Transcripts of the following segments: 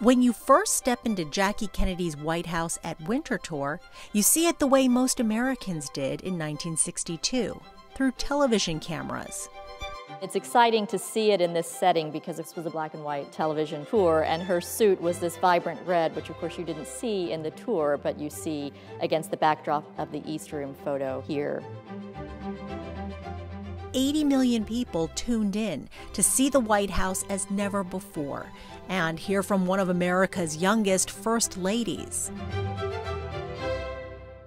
When you first step into Jackie Kennedy's White House at Winterthur, you see it the way most Americans did in 1962 through television cameras. It's exciting to see it in this setting because this was a black and white television tour and her suit was this vibrant red, which of course you didn't see in the tour, but you see against the backdrop of the East Room photo here. 80 million people tuned in to see the White House as never before and hear from one of America's youngest First Ladies.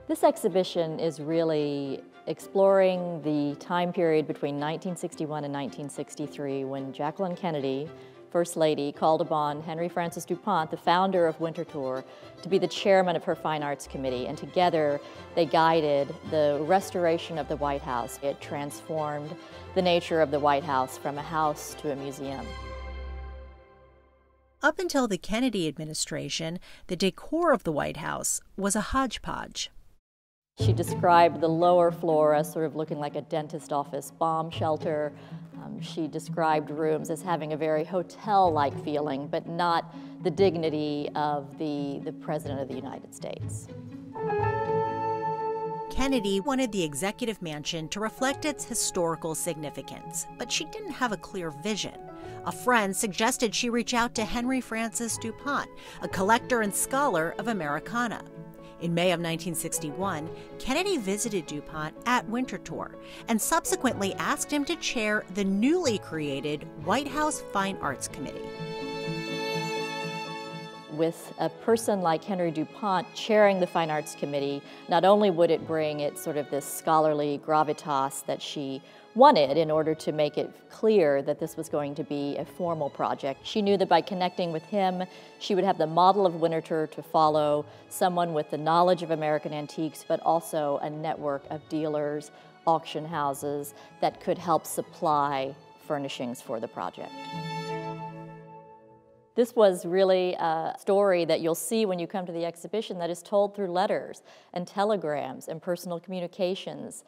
This exhibition is really exploring the time period between 1961 and 1963 when Jacqueline Kennedy, First Lady, called upon Henry Francis DuPont, the founder of Winterthur, to be the chairman of her Fine Arts Committee. And together they guided the restoration of the White House. It transformed the nature of the White House from a house to a museum. Up until the Kennedy administration, the decor of the White House was a hodgepodge. She described the lower floor as sort of looking like a dentist office bomb shelter. Uh, She described rooms as having a very hotel-like feeling, but not the dignity of the, the President of the United States. Kennedy wanted the executive mansion to reflect its historical significance, but she didn't have a clear vision. A friend suggested she reach out to Henry Francis DuPont, a collector and scholar of Americana. In May of 1961, Kennedy visited DuPont at Winterthur and subsequently asked him to chair the newly created White House Fine Arts Committee. With a person like Henry DuPont chairing the Fine Arts Committee, not only would it bring it sort of this scholarly gravitas that she wanted in order to make it clear that this was going to be a formal project. She knew that by connecting with him, she would have the model of Winterthur to follow, someone with the knowledge of American antiques, but also a network of dealers, auction houses that could help supply furnishings for the project. This was really a story that you'll see when you come to the exhibition that is told through letters and telegrams and personal communications.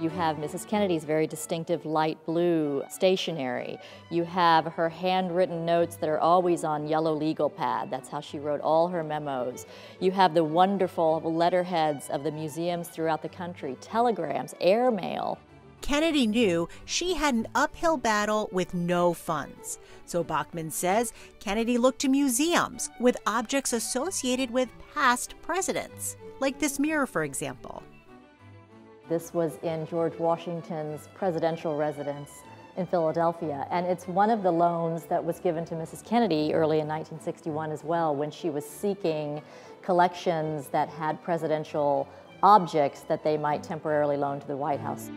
You have Mrs. Kennedy's very distinctive light blue stationery. You have her handwritten notes that are always on yellow legal pad. That's how she wrote all her memos. You have the wonderful letterheads of the museums throughout the country, telegrams, airmail. Kennedy knew she had an uphill battle with no funds. So Bachman says Kennedy looked to museums with objects associated with past presidents, like this mirror, for example. This was in George Washington's presidential residence in Philadelphia. And it's one of the loans that was given to Mrs. Kennedy early in 1961 as well, when she was seeking collections that had presidential objects that they might temporarily loan to the White House.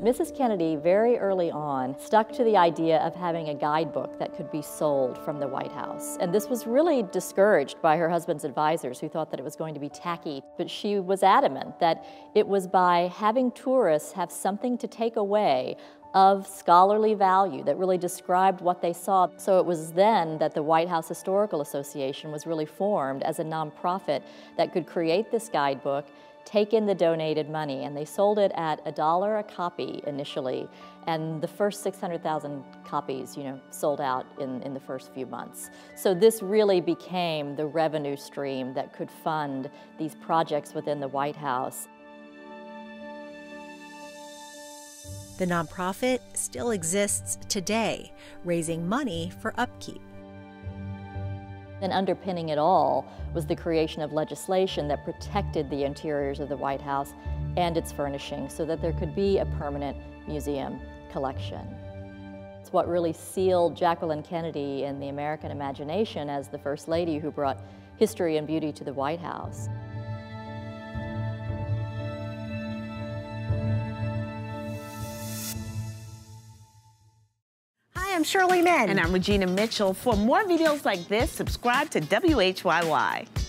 Mrs. Kennedy, very early on, stuck to the idea of having a guidebook that could be sold from the White House. And this was really discouraged by her husband's advisors who thought that it was going to be tacky. But she was adamant that it was by having tourists have something to take away of scholarly value that really described what they saw. So it was then that the White House Historical Association was really formed as a nonprofit that could create this guidebook take in the donated money. And they sold it at a dollar a copy initially. And the first 600,000 copies, you know, sold out in, in the first few months. So this really became the revenue stream that could fund these projects within the White House. The nonprofit still exists today, raising money for upkeep. And underpinning it all was the creation of legislation that protected the interiors of the White House and its furnishings so that there could be a permanent museum collection. It's what really sealed Jacqueline Kennedy in the American imagination as the First Lady who brought history and beauty to the White House. I'm Shirley Min. And I'm Regina Mitchell. For more videos like this, subscribe to WHYY.